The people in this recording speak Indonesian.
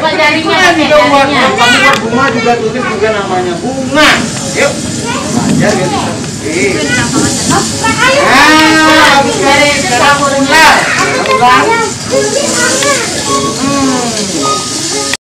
Coba jarinya Bunga juga buat jarinya. bunga juga tulis juga namanya bunga. Yuk. Belajar ya kita. Oke. Iya. Ah, habis dari Sekarang nah, ular. Ular.